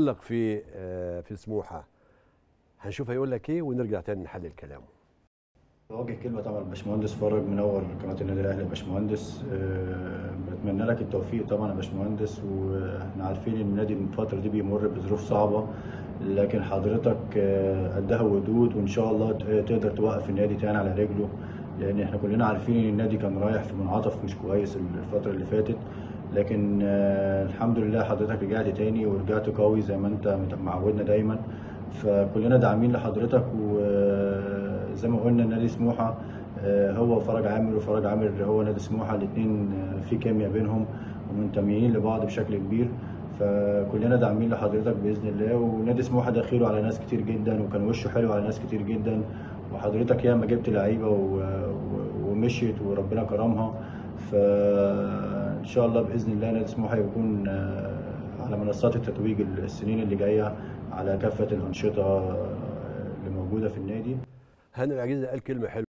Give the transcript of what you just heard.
تألق في آه، في سموحة. هنشوف هيقول لك إيه ونرجع تاني نحلل كلامه. بوجه كلمة طبعا الباشمهندس فرج منور قناة النادي الأهلي يا باشمهندس آه، بتمنى لك التوفيق طبعا يا باشمهندس وإحنا عارفين إن النادي الفترة دي بيمر بظروف صعبة لكن حضرتك آه، قدها ودود وإن شاء الله تقدر توقف النادي تاني على رجله لأن إحنا كلنا عارفين إن النادي كان رايح في منعطف مش كويس الفترة اللي فاتت. لكن آه، الحمد لله حضرتك رجعت تاني ورجعت قوي زي ما انت معودنا دايما. فكلنا داعمين لحضرتك وزي ما قلنا نادي سموحة آه، هو فرج عامر وفرج عامر هو نادي سموحة الاثنين في كيمياء بينهم ومنتميين لبعض بشكل كبير. فكلنا داعمين لحضرتك بإذن الله. ونادي سموحة ده خيره على ناس كتير جدا وكان وشه حلو على ناس كتير جدا. وحضرتك ياما جبت لعيبة ومشيت وربنا كرمها. فإن شاء الله بإذن الله نادي سموحه يكون آه، على منصات التتويج السنين اللي جاية على كافة الأنشطة اللي موجودة في النادي. هاني العجيزي قال كلمة حلوة.